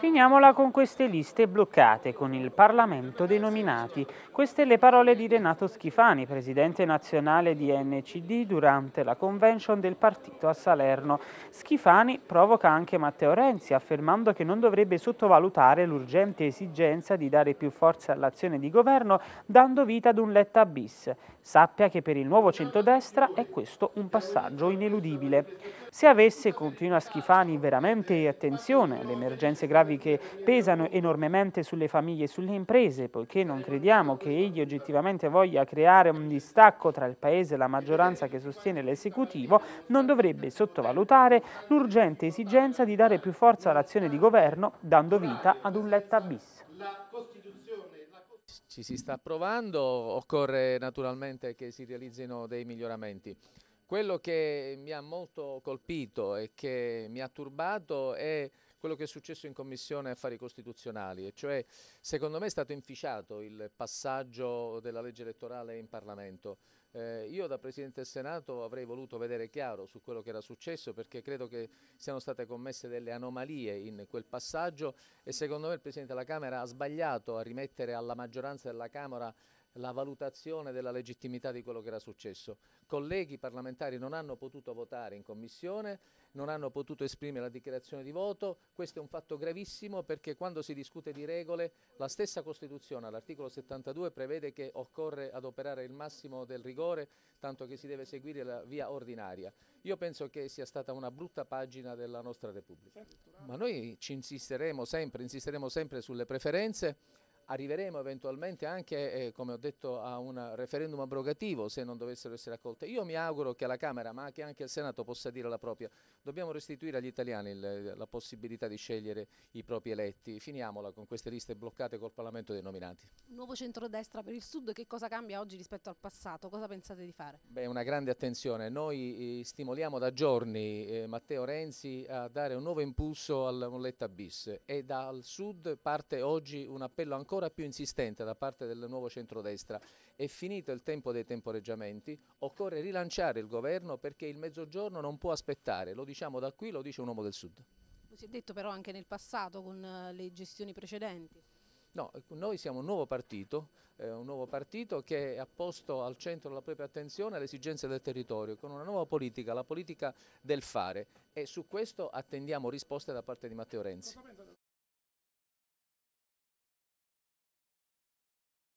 Finiamola con queste liste bloccate, con il Parlamento dei nominati. Queste le parole di Renato Schifani, presidente nazionale di NCD, durante la convention del partito a Salerno. Schifani provoca anche Matteo Renzi, affermando che non dovrebbe sottovalutare l'urgente esigenza di dare più forza all'azione di governo, dando vita ad un Letta bis. Sappia che per il nuovo centrodestra è questo un passaggio ineludibile. Se avesse, continua Schifani, veramente attenzione alle emergenze gravi che pesano enormemente sulle famiglie e sulle imprese, poiché non crediamo che egli oggettivamente voglia creare un distacco tra il Paese e la maggioranza che sostiene l'esecutivo, non dovrebbe sottovalutare l'urgente esigenza di dare più forza all'azione di governo, dando vita ad un Letta bis. Ci si sta provando, occorre naturalmente che si realizzino dei miglioramenti. Quello che mi ha molto colpito e che mi ha turbato è quello che è successo in Commissione Affari Costituzionali, e cioè secondo me è stato inficiato il passaggio della legge elettorale in Parlamento. Eh, io da Presidente del Senato avrei voluto vedere chiaro su quello che era successo perché credo che siano state commesse delle anomalie in quel passaggio e secondo me il Presidente della Camera ha sbagliato a rimettere alla maggioranza della Camera la valutazione della legittimità di quello che era successo. Colleghi parlamentari non hanno potuto votare in commissione, non hanno potuto esprimere la dichiarazione di voto, questo è un fatto gravissimo perché quando si discute di regole la stessa Costituzione all'articolo 72 prevede che occorre adoperare il massimo del rigore tanto che si deve seguire la via ordinaria. Io penso che sia stata una brutta pagina della nostra Repubblica, ma noi ci insisteremo sempre, insisteremo sempre sulle preferenze arriveremo eventualmente anche, eh, come ho detto, a un referendum abrogativo se non dovessero essere accolte. Io mi auguro che la Camera, ma che anche il Senato possa dire la propria. Dobbiamo restituire agli italiani il, la possibilità di scegliere i propri eletti. Finiamola con queste liste bloccate col Parlamento dei nominati. Un nuovo centrodestra per il Sud, che cosa cambia oggi rispetto al passato? Cosa pensate di fare? Beh, una grande attenzione. Noi eh, stimoliamo da giorni eh, Matteo Renzi a dare un nuovo impulso al Molletta bis e dal Sud parte oggi un appello ancora ancora più insistente da parte del nuovo centrodestra. È finito il tempo dei temporeggiamenti, occorre rilanciare il governo perché il mezzogiorno non può aspettare, lo diciamo da qui, lo dice un uomo del Sud. Lo si è detto però anche nel passato con uh, le gestioni precedenti. No, noi siamo un nuovo partito, eh, un nuovo partito che ha posto al centro della propria attenzione le esigenze del territorio, con una nuova politica, la politica del fare e su questo attendiamo risposte da parte di Matteo Renzi.